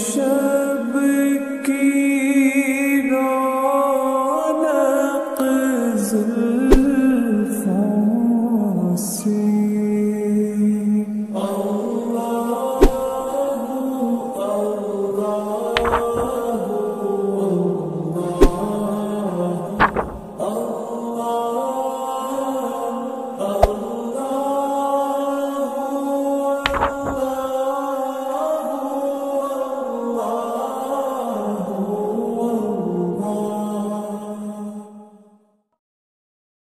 生。